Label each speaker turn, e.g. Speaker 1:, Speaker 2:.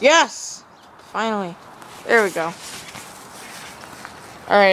Speaker 1: Yes! Finally. There we go. Alright.